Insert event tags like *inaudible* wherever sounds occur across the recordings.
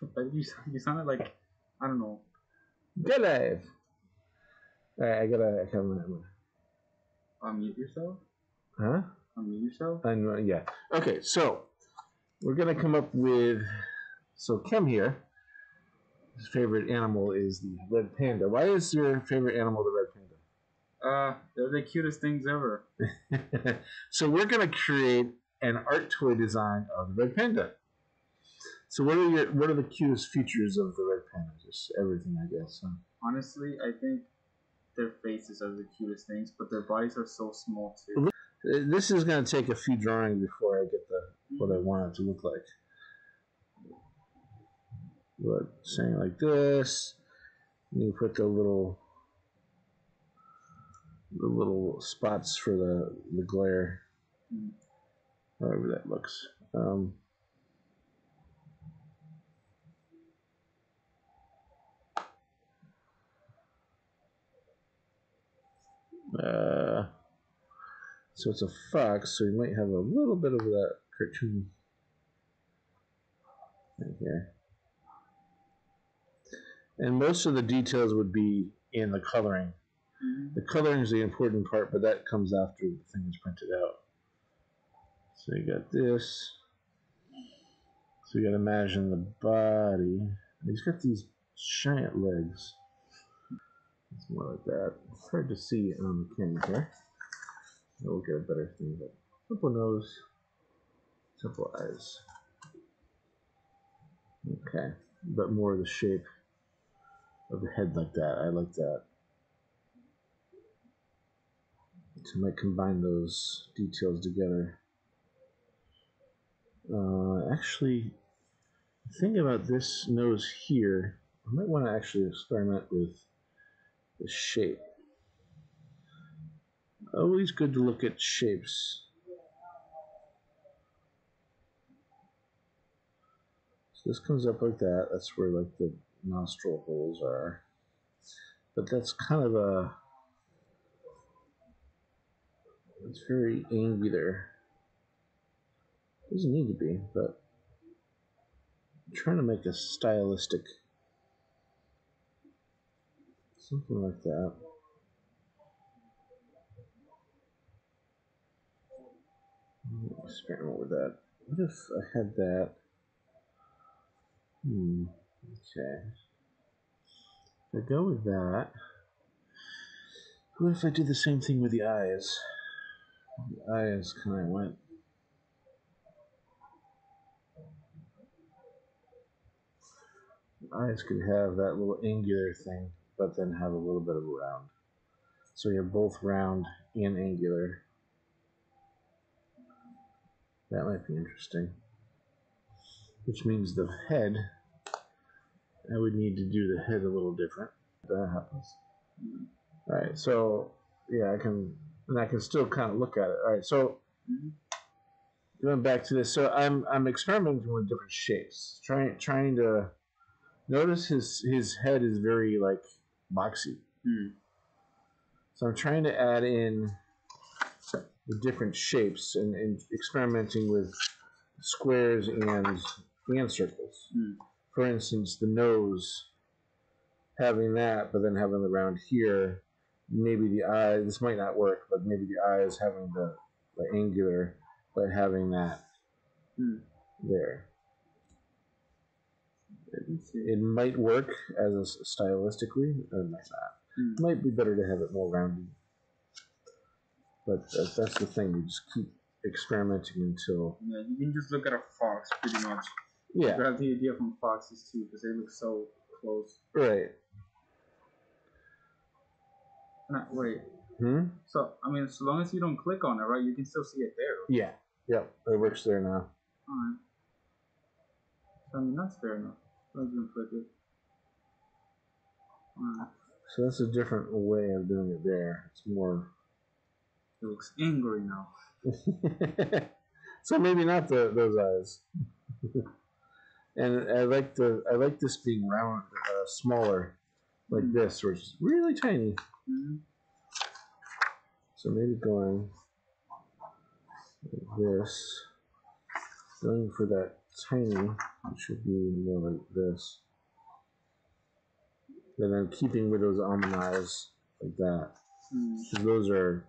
*laughs* you, you sounded like I don't know. Get live. All right, I gotta. I gotta. Unmute yourself. Huh? Unmute yourself. And uh, yeah. Okay, so we're gonna come up with. So Kem here. His favorite animal is the red panda. Why is your favorite animal the red panda? Uh, they're the cutest things ever. *laughs* so we're gonna create an art toy design of the red panda. So what are your what are the cutest features of the red panda? Just everything, I guess. Huh? Honestly, I think their faces are the cutest things, but their bodies are so small too. Uh, This is gonna take a few drawings before I get the what I want it to look like. But saying like this, you put the little the little spots for the the glare, Mm. however that looks. Um, uh, so it's a fox, so you might have a little bit of that cartoon right here. And most of the details would be in the coloring. Mhm. The coloring is the important part, but that comes after the thing is printed out. So you got this. So you got to imagine the body. He's got these giant legs. It's more like that. It's hard to see on the camera here. We'll get a better thing, but simple nose, simple eyes. Okay, but more of the shape of the head like that. I like that. So I might combine those details together. Uh, actually, the thing about this nose here, I might want to actually experiment with the shape. Always good to look at shapes. So this comes up like that. That's where like the nostril holes are. But that's kind of a it's very angular. Doesn't need to be, but I'm trying to make a stylistic something like that. Experiment with that. What if I had that? Hmm. Okay. If I go with that, what if I did the same thing with the eyes? The eyes kind of went. The eyes could have that little angular thing, but then have a little bit of a round. So you have both round and angular. That might be interesting. Which means the head, I would need to do the head a little different. That happens. Alright, so yeah, I can, and I can still kind of look at it. Alright, so Mhm. going back to this, so I'm I'm experimenting with different shapes, trying trying to notice his his head is very like boxy. Hmm. So I'm trying to add in the different shapes and, and experimenting with squares and and circles. Hmm. For instance, the nose having that, but then having the round here. Maybe the eye. This might not work, but maybe the eyes having the, the angular, but having that Hmm. there. Let me see. It might work as a stylistically, or it might not. Hmm. It might be better to have it more rounded. But that, that's the thing. You just keep experimenting until Yeah, you can just look at a fox pretty much. yeah, You Grab the idea from foxes too, because they look so close. right. No, wait. Hmm. So I mean, as long as you don't click on it, right, you can still see it there. Yeah. Yep. It works there now. Alright. I mean, that's fair enough. Don't even click it. So that's a different way of doing it there. It's more. It looks angry now. *laughs* so maybe not the, those eyes. *laughs* and I like the I like this being round, uh, smaller, like Mm. this, which is really tiny. hmm So maybe going like this, going for that tiny. It should be more like this. And then keeping with those almond eyes like that. Hmm. 'Cause those are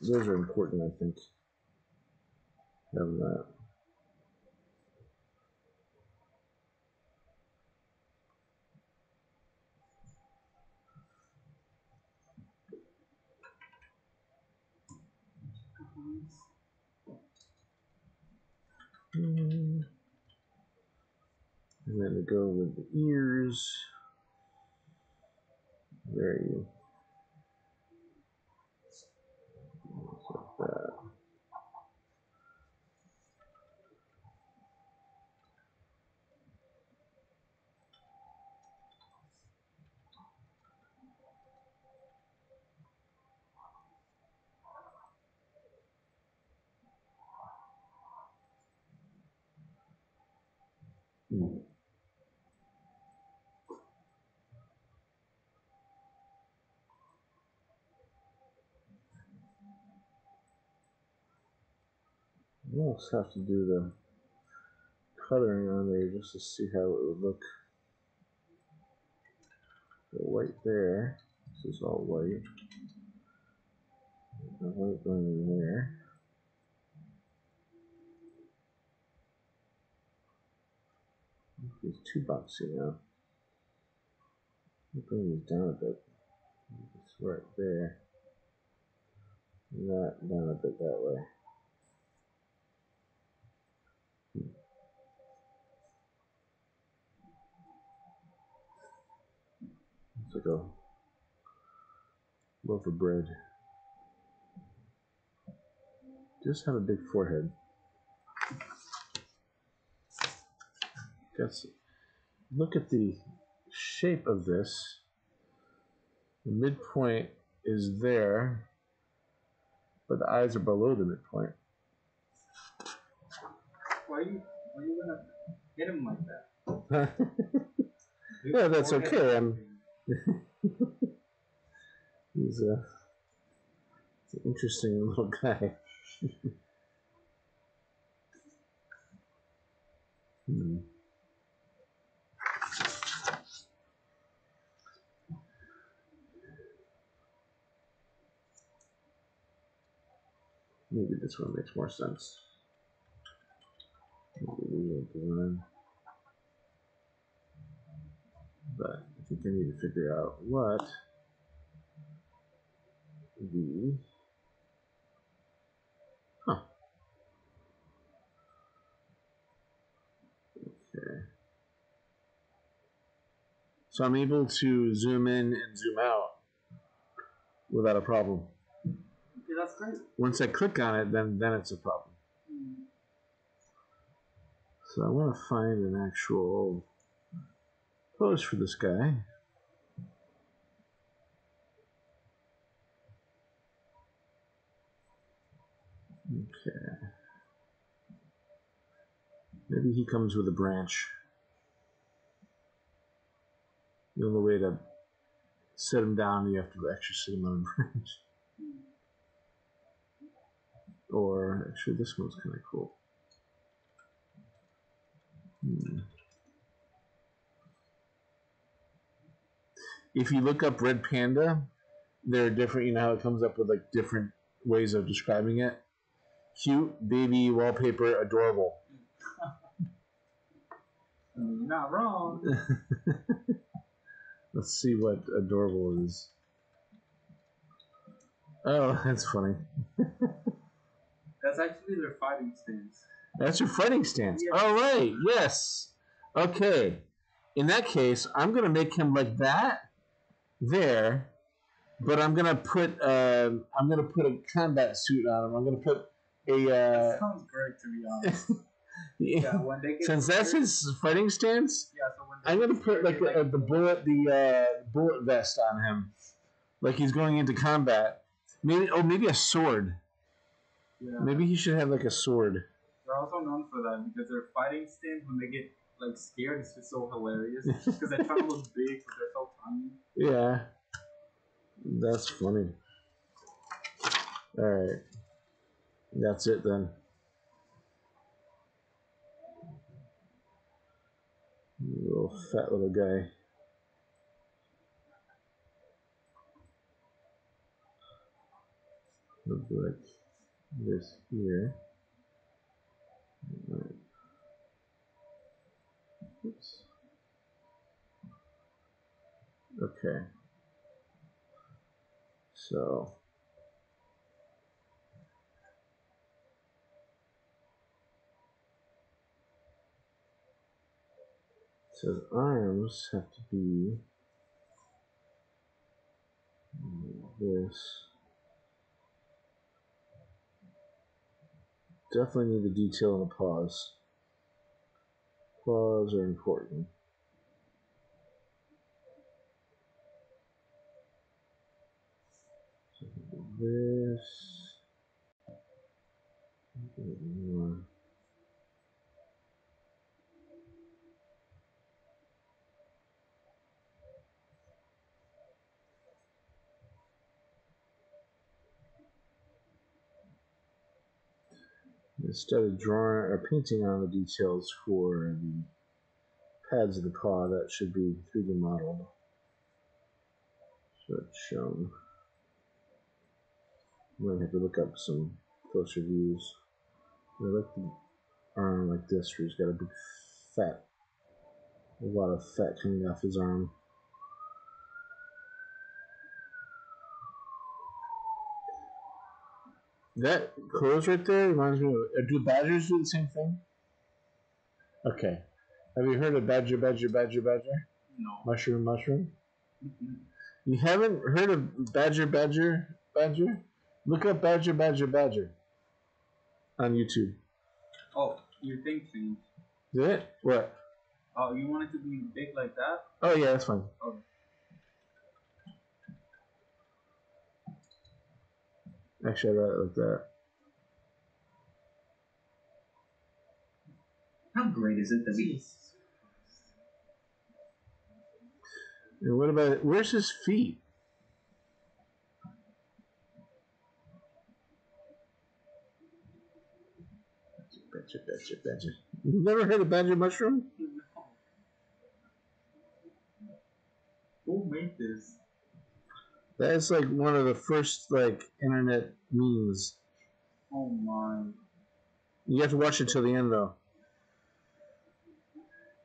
those are important, I think. Having that. Mm. And then go with the ears. Where are you? Just like that. Hmm. I almost have to do the coloring on there just to see how it would look. The white there. This is all white. The white going in there. It's too boxy now. I'll bring these down a bit. It's right there. That down a bit that way. It's like a loaf of bread. Just have a big forehead. Guess look at the shape of this. The midpoint is there, but the eyes are below the midpoint. Why are you why are you gonna hit him like that? *laughs* Yeah, that's okay, I'm-. *laughs* He's a, he's an interesting little guy. *laughs* hmm. Maybe this one makes more sense. Maybe we. But think I need to figure out what the huh. Okay. So I'm able to zoom in and zoom out without a problem. Okay, that's great. Once I click on it, then then it's a problem. Hmm. So I want to find an actual pose for this guy. Okay. Maybe he comes with a branch. The only way to set him down, you have to actually sit him on a *laughs* branch. Or actually, this one's kind of cool. Hmm. If you look up Red Panda, there are different. You know how it comes up with like different ways of describing it. Cute, baby, wallpaper, adorable. You're *laughs* mm, not wrong. *laughs* Let's see what adorable is. Oh, *laughs* that's funny. That's actually their fighting stance. That's your fighting stance. Yeah. All right. Yes. Okay. In that case, I'm gonna make him like that there, but I'm gonna put um I'm gonna put a combat suit on him. I'm gonna put a That uh, sounds great to be honest. *laughs* Yeah, when they get since that's his fighting stance. yeah, so when they I'm gonna put like they a, the bullet the uh, bullet vest on him, like he's going into combat. Maybe oh maybe a sword. yeah. Maybe he should have like a sword. They're also known for that because their fighting stance when they get like scared is just so hilarious *laughs* because they try to look big but they're so tiny. Yeah. That's funny. Alright. That's it then. little fat little guy. Look like this here. Oops. Okay. So says arms have to be this. Definitely need the detail in the paws. Paws are important. This. More. I started drawing or painting on the details for the pads of the paw that should be 3D modeled. So it's shown. I might have to look up some closer views. I like the arm like this where he's got a big fat, a lot of fat coming off his arm. That clothes right there reminds me of. uh, Do badgers do the same thing? Okay. Have you heard of badger, badger, badger, badger? No. Mushroom, mushroom? Mhm. You haven't heard of badger, badger, badger? Look up badger, badger, badger on YouTube. Oh, your thing changed. Did it? What? Oh, you want it to be big like that? Oh yeah, that's fine. Okay. Actually, I wrote it like that. How great is it that we And what about it? where's his feet? Badger, badger. You've never heard of badger mushroom? No. Who made this? That's like one of the first like internet memes. Oh my. You have to watch it till the end though.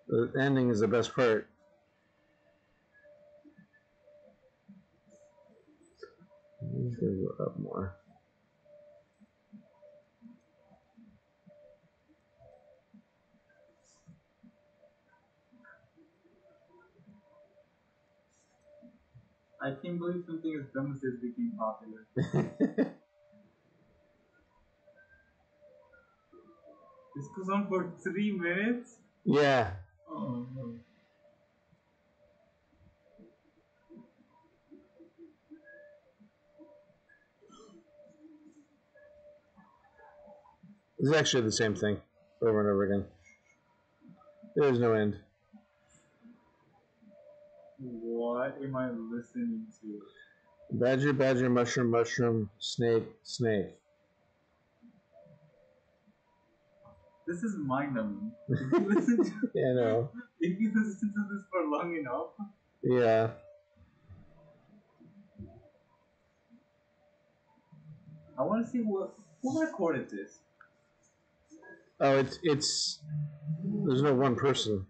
The ending is the best part. I'm gonna go up more. I can't believe something as dumb as this became popular. *laughs* This goes on for three minutes? yeah. Oh no. It's actually the same thing over and over again. There's no end. What am I listening to? Badger, badger, mushroom, mushroom, snake, snake. This is mind numbing. *laughs* If you listen to *laughs* Yeah, I know. if you listen to this for long enough, Yeah. I want to see what who recorded this. Oh, it's it's. There's no one person.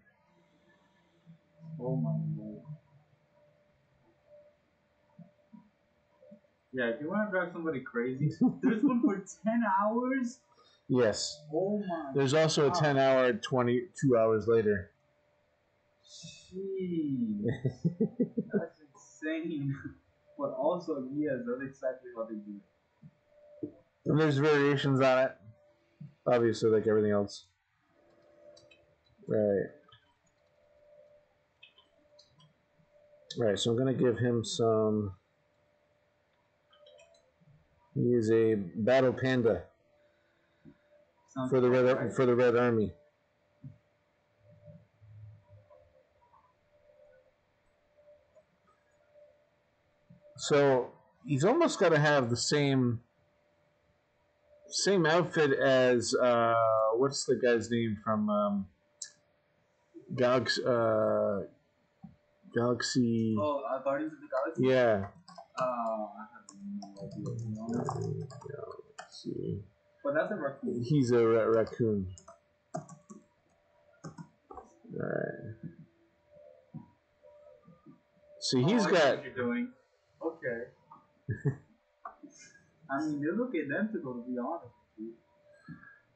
Yeah, if you want to drive somebody crazy, *laughs* there's one for ten hours. Yes. Oh my. There's also a 10 hour, 22 hours later. Jeez, *laughs* that's insane. But also, yes, that's exactly what they do. And there's variations on it. Obviously, like everything else. Right. Right, so I'm going to give him some. He is a battle panda Sounds for the red for the Red Army. So he's almost got to have the same same outfit as uh, what's the guy's name from um, Galaxy. Uh, Galaxy. Oh, uh, Guardians of the Galaxy. Yeah. Uh, I have no idea. to be honest. Galaxy. But that's a raccoon. He's a ra- raccoon. Alright. Oh, see, he's Oh, got. what you're doing. Okay. *laughs* I mean, they look at them to be honest. with you.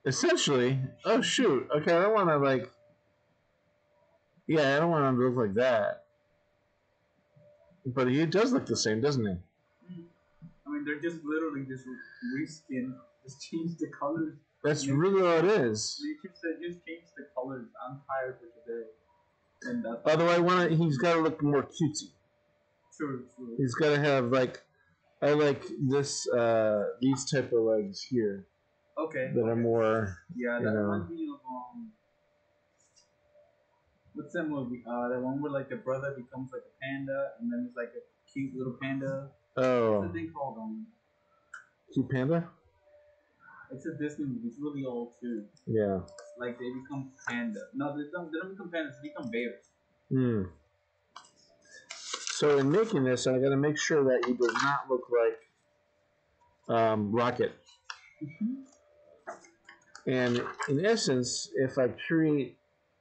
Essentially. Oh, shoot. Okay, I don't want to, like. Yeah, I don't want him to look like that. But he does look the same, doesn't he? Mean, they're just literally just reskin, just change the colors. That's really all it is. YouTube said just change the colors. I'm tired for today. And that's Although I want to, he's got to look more cutesy. true, true. He's got to have like, I like this, uh, these type of legs here Okay. that are more. Yeah, that reminds me of um. What's that movie? Uh, the one where like the brother becomes like a panda, and then it's like a cute little panda. What's Oh, the thing called? Um, cute panda. it's a Disney movie. It's really old too. Yeah. Like they become panda. No, they don't. They don't become pandas. They become bears. Hmm. So in making this, I got to make sure that he does not look like um, Rocket. And in essence, if I create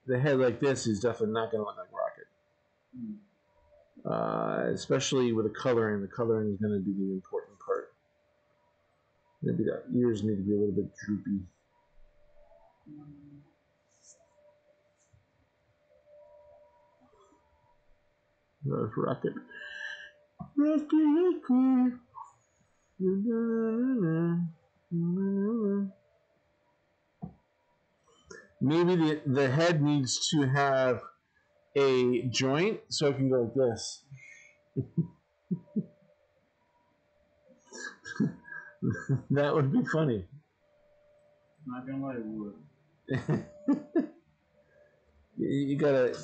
the head like this, he's definitely not going to look like Rocket. Hmm. Uh, especially with the coloring. The coloring is going to be the important part. Maybe the ears need to be a little bit droopy. There's Rocket. Rocket, Rocket. Maybe the, the head needs to have a joint so it can go like this. *laughs* that would be funny. Not gonna lie, it would. *laughs* you, gotta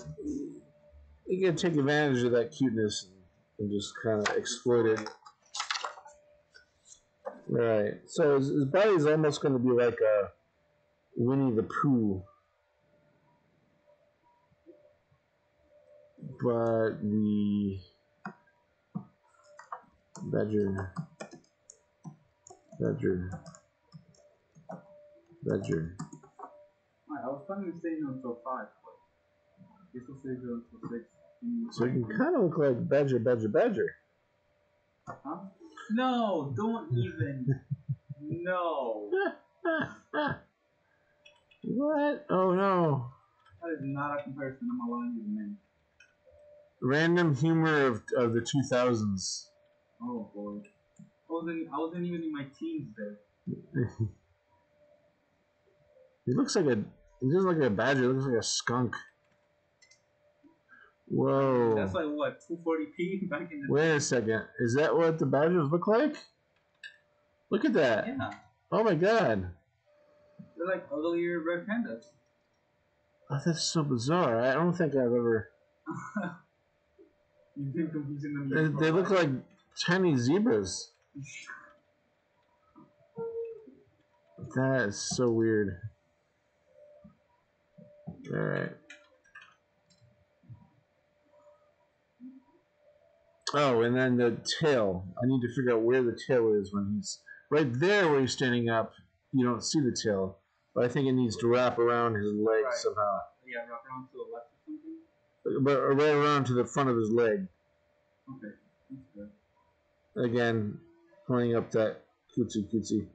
you gotta take advantage of that cuteness and, and just kind of exploit it. All right, so his, his body is almost going to be like a Winnie the Pooh, but the Badger, Badger, Badger. Alright, I was planning to stay until five, but I guess we'll stay here until six. So you can kind of look like Badger, Badger, Badger. Huh? No, don't even. no, *laughs* what? Oh no. that is not a comparison. I'm allowing you to. Random humor of, of the 2000s. Oh boy, I wasn't. I wasn't even in my teens there. *laughs* he looks like a. He doesn't look like a badger. He looks like a skunk. Whoa. That's like what 240p *laughs* back in the Wait a second. Is that what the badgers look like? Look at that. Yeah, Oh my god. they're like uglier red pandas. Oh, that's so bizarre. I don't think I've ever. *laughs* You've been confusing them. They, they look like tiny zebras. That is so weird. Alright. Oh, and then the tail. I need to figure out where the tail is when he's right there where he's standing up. You don't see the tail, but I think it needs to wrap around his legs Right. somehow. Yeah, wrap around to the left. But right around to the front of his leg. Okay, that's good. Again, playing up that cutesy cutesy.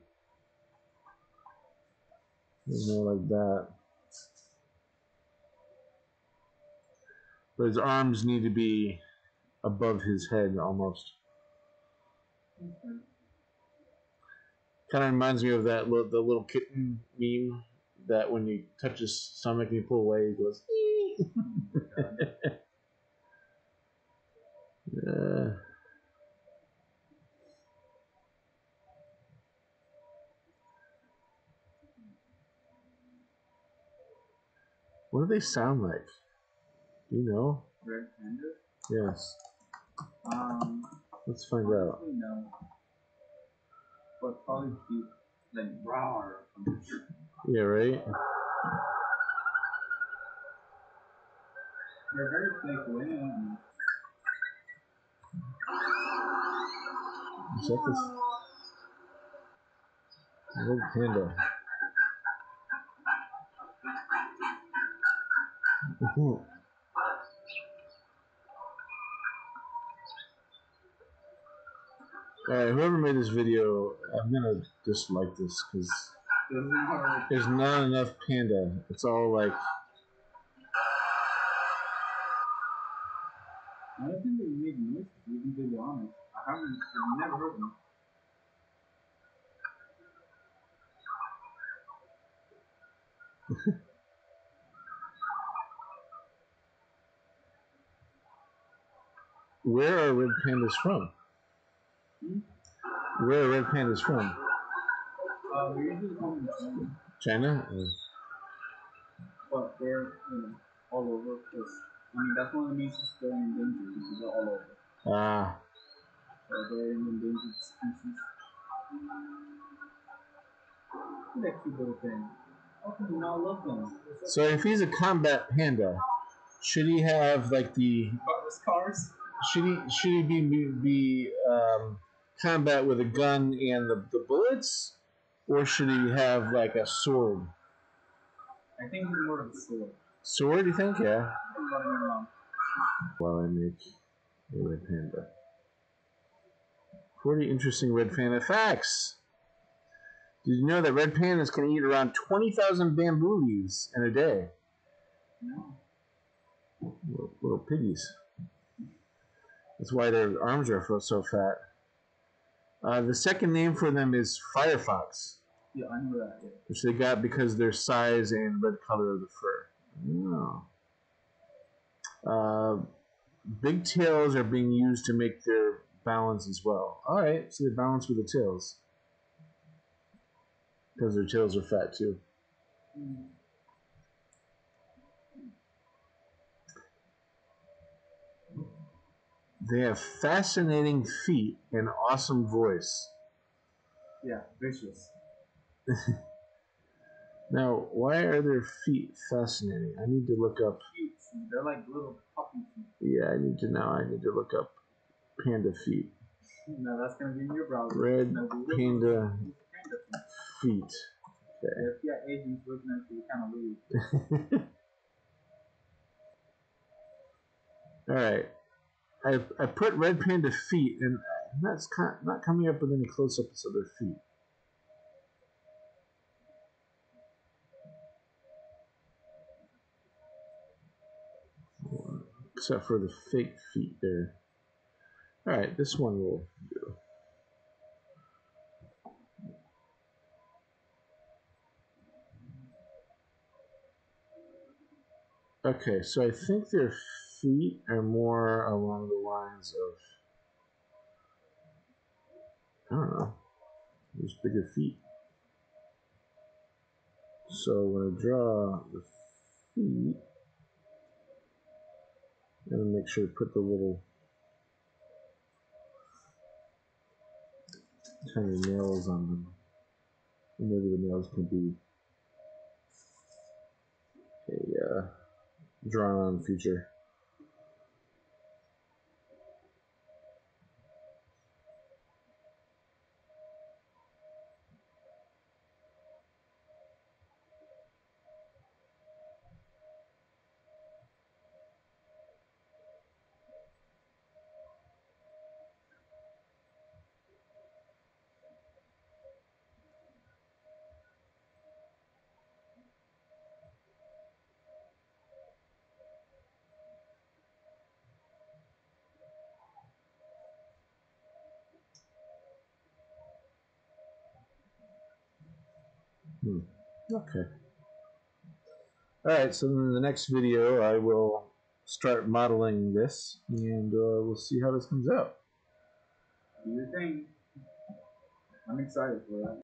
More like that. But his arms need to be above his head almost. Okay. Kind of reminds me of that little, the little kitten meme that when you touch his stomach and you pull away, he goes. "Ee." Uh, what do they sound like? Do you know? Red pandas. Yes. Um, Let's find out. no. But probably be like raw. Yeah, right? They're very. And Is that this? Red panda. Mhm. Alright, whoever made this video, I'm gonna dislike this because there's not enough panda. It's all like I don't think they made noises, to be completely honest. I haven't, I've never heard them. where are red pandas from? Hmm? Where are red pandas from? Uh, usually from China? Or- but they're, you know, all over. Cause, I mean, that's one of the reasons they're endangered, because they're all over. Ah, Endangered species. Look at that cute little thing. How can you not love them? So if he's a combat panda, should he have like the cars? should he should he be be, be um, combat with a gun and the, the bullets, or should he have like a sword? I think he's more of a sword. Sword, you think? Yeah. I'm running around. While I make a panda. Forty interesting red panda facts. Did you know that red pandas can eat around twenty thousand bamboo leaves in a day? No. Little, little piggies. That's why their arms are so fat. Uh, the second name for them is firefox, Yeah, I know that. Yeah. which they got because their size and red color of the fur. Oh. Uh, big tails are being used to make their balance as well. All right, so they balance with the tails because their tails are fat too. They have fascinating feet and awesome voice. Yeah, vicious. *laughs* Now, why are their feet fascinating? I need to look up. They're like little puppy feet. Yeah, I need to know. I need to look up panda feet. No, that's gonna be in your browser. Red panda Panda feet. feet. If you got agents looking at you, kind of weird. *laughs* All right, I I put red panda feet, and that's kind of not coming up with any close-ups of their feet. Except for the fake feet there. All right, this one will do. Okay, so I think their feet are more along the lines of I don't know. There's bigger feet. So when I draw the feet, I'm gonna make sure to put the little tiny nails on them. Maybe the nails can be a uh, drawn on feature. Hmm. Okay. All right. So in the next video, I will start modeling this, and uh, we'll see how this comes out. Do your thing. I'm excited for that.